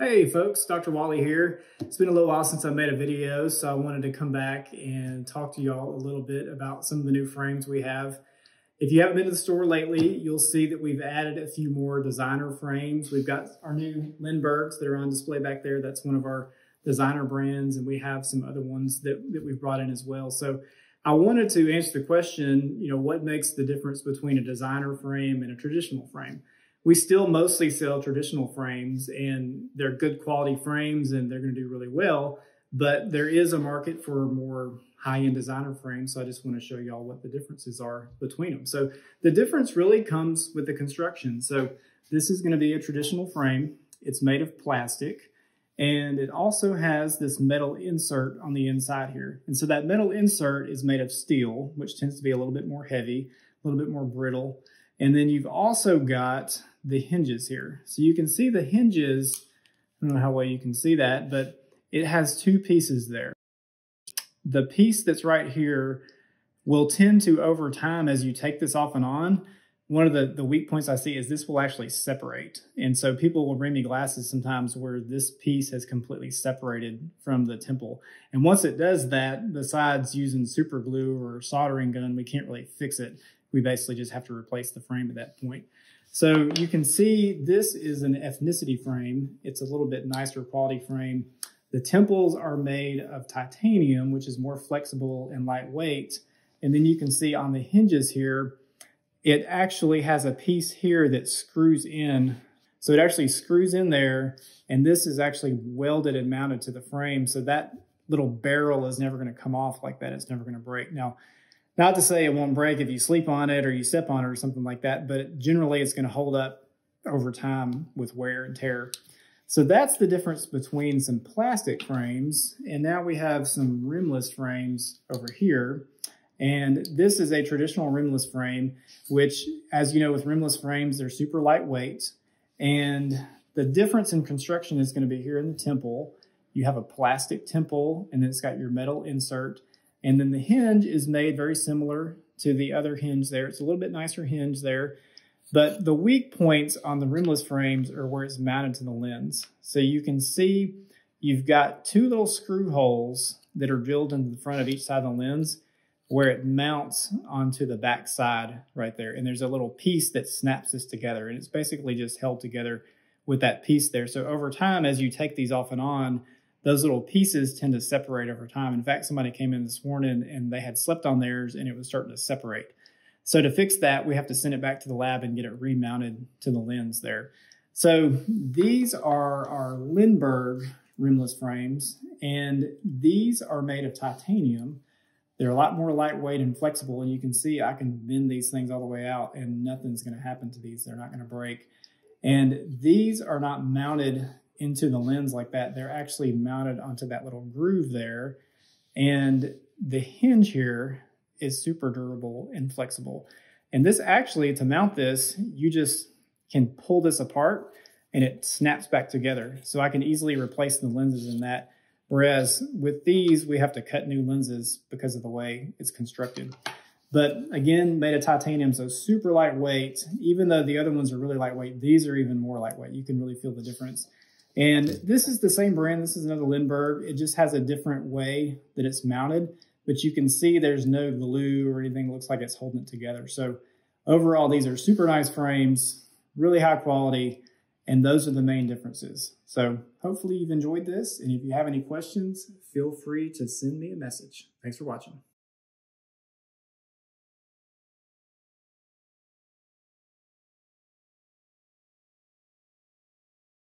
Hey folks, Dr. Walley here. It's been a little while since I made a video, so I wanted to come back and talk to y'all a little bit about some of the new frames we have. If you haven't been to the store lately, you'll see that we've added a few more designer frames. We've got our new Lindberghs that are on display back there. That's one of our designer brands, and we have some other ones that, that we've brought in as well. So I wanted to answer the question, you know, what makes the difference between a designer frame and a traditional frame? We still mostly sell traditional frames and they're good quality frames and they're going to do really well. But there is a market for more high-end designer frames. So I just want to show y'all what the differences are between them. So the difference really comes with the construction. So this is going to be a traditional frame. It's made of plastic and it also has this metal insert on the inside here. And so that metal insert is made of steel, which tends to be a little bit more heavy, a little bit more brittle. And then you've also got the hinges here. So you can see the hinges, I don't know how well you can see that, but it has two pieces there. The piece that's right here will tend to, over time, as you take this off and on, one of the, the weak points I see is this will actually separate. And so people will bring me glasses sometimes where this piece has completely separated from the temple. And once it does that, besides using super glue or soldering gun, we can't really fix it. We basically just have to replace the frame at that point. So you can see this is an ethnicity frame. It's a little bit nicer quality frame. The temples are made of titanium, which is more flexible and lightweight. And then you can see on the hinges here, it actually has a piece here that screws in. So it actually screws in there, and this is actually welded and mounted to the frame. So that little barrel is never going to come off like that. It's never going to break. Now, not to say it won't break if you sleep on it or you step on it or something like that, but generally it's going to hold up over time with wear and tear. So that's the difference between some plastic frames. And now we have some rimless frames over here. And this is a traditional rimless frame, which as you know, with rimless frames, they're super lightweight. And the difference in construction is going to be here in the temple. You have a plastic temple and then it's got your metal insert. And then the hinge is made very similar to the other hinge there. It's a little bit nicer hinge there. But the weak points on the rimless frames are where it's mounted to the lens. So you can see you've got two little screw holes that are drilled into the front of each side of the lens where it mounts onto the back side right there. And there's a little piece that snaps this together. And it's basically just held together with that piece there. So over time, as you take these off and on, those little pieces tend to separate over time. In fact, somebody came in this morning and they had slept on theirs and it was starting to separate. So to fix that, we have to send it back to the lab and get it remounted to the lens there. So these are our Lindbergh rimless frames, and these are made of titanium. They're a lot more lightweight and flexible, and you can see I can bend these things all the way out and nothing's gonna happen to these. They're not gonna break. And these are not mounted into the lens like that, they're actually mounted onto that little groove there. And the hinge here is super durable and flexible. And this actually, to mount this, you just can pull this apart and it snaps back together. So I can easily replace the lenses in that. Whereas with these, we have to cut new lenses because of the way it's constructed. But again, made of titanium, so super lightweight. Even though the other ones are really lightweight, these are even more lightweight. You can really feel the difference. And this is the same brand. This is another Lindbergh. It just has a different way that it's mounted, but you can see there's no glue or anything. It looks like it's holding it together. So overall, these are super nice frames, really high quality, and those are the main differences. So hopefully you've enjoyed this. And if you have any questions, feel free to send me a message. Thanks for watching.